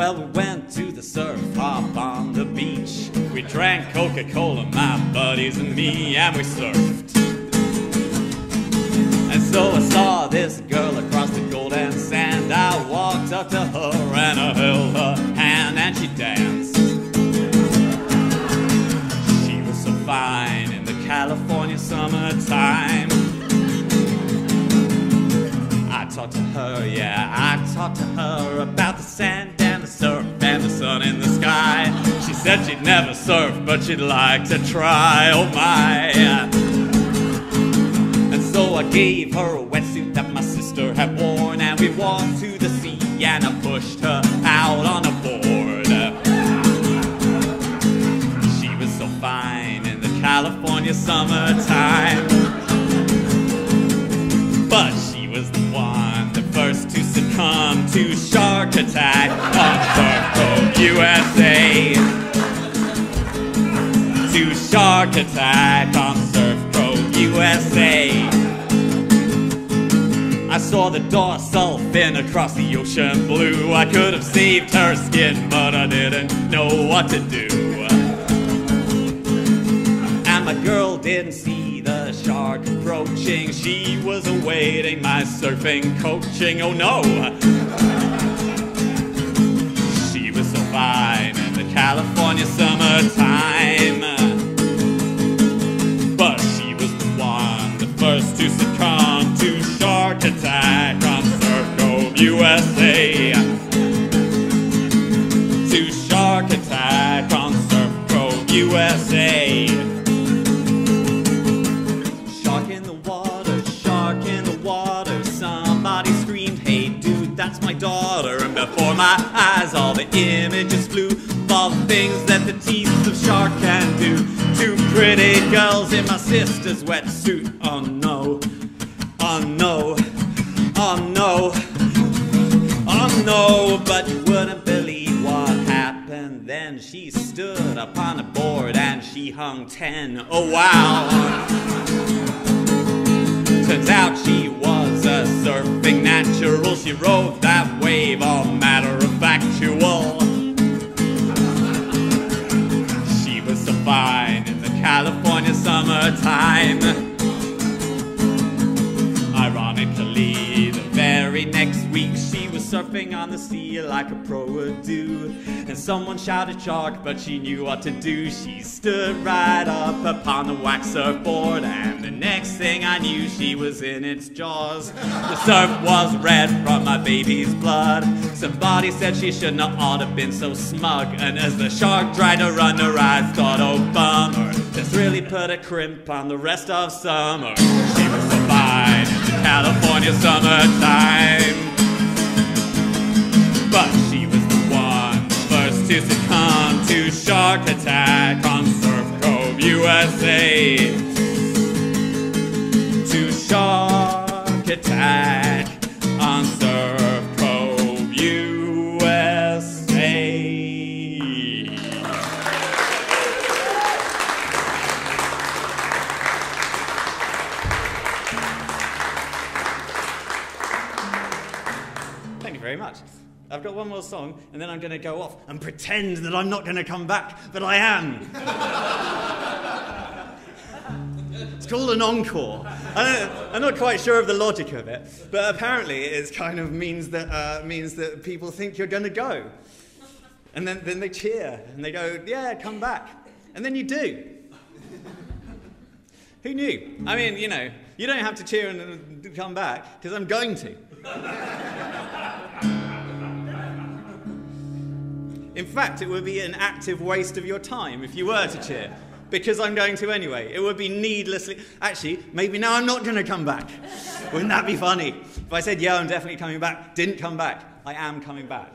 Well, we went to the surf hop on the beach. We drank Coca Cola, my buddies and me, and we surfed. And so I saw this girl across the golden sand. I walked up to her and I held her hand and she danced. She was so fine in the California summertime. I talked to her, yeah, I talked to her about the sand Said she'd never surf, but she'd like to try, oh my. And so I gave her a wetsuit that my sister had worn, and we walked to the sea, and I attack on Surf Cove, USA. I saw the dorsal fin across the ocean blue. I could have saved her skin, but I didn't know what to do. And my girl didn't see the shark approaching. She was awaiting my surfing coaching. Oh no! She was so fine in the California summertime. But she was the one, the first to succumb to shark attack on Surf Cove, USA. To shark attack on Surf Cove, USA. Shark in the water, shark in the water. Somebody screamed, Hey dude, that's my daughter. And before my eyes, all the images flew all the things that the teeth of shark can do. Two pretty girls in my sister's wetsuit. Oh no, oh no, oh no, oh no. But you wouldn't believe what happened then. She stood upon a board and she hung ten. Oh wow. Turns out she was a surfing natural. She rode that wave, summertime. Ironically, the very next week she was surfing on the sea like a pro would do. And someone shouted shark, but she knew what to do. She stood right up upon the wax surfboard, and the next thing I knew, she was in its jaws. The surf was red from my baby's blood. Somebody said she shouldn't have ought to been so smug. And as the shark tried to run her, I thought, oh put a crimp on the rest of summer. She was so fine in California summertime. But she was the one first to succumb to shark attack on Surf Cove, USA. To shark very much. I've got one more song, and then I'm going to go off and pretend that I'm not going to come back, but I am. it's called an encore. I'm not quite sure of the logic of it, but apparently it kind of means that, uh, means that people think you're going to go. And then, then they cheer, and they go, yeah, come back. And then you do. Who knew? I mean, you know, you don't have to cheer and uh, come back, because I'm going to. In fact, it would be an active waste of your time if you were to cheer, because I'm going to anyway. It would be needlessly. Actually, maybe now I'm not going to come back. Wouldn't that be funny? If I said, yeah, I'm definitely coming back, didn't come back, I am coming back.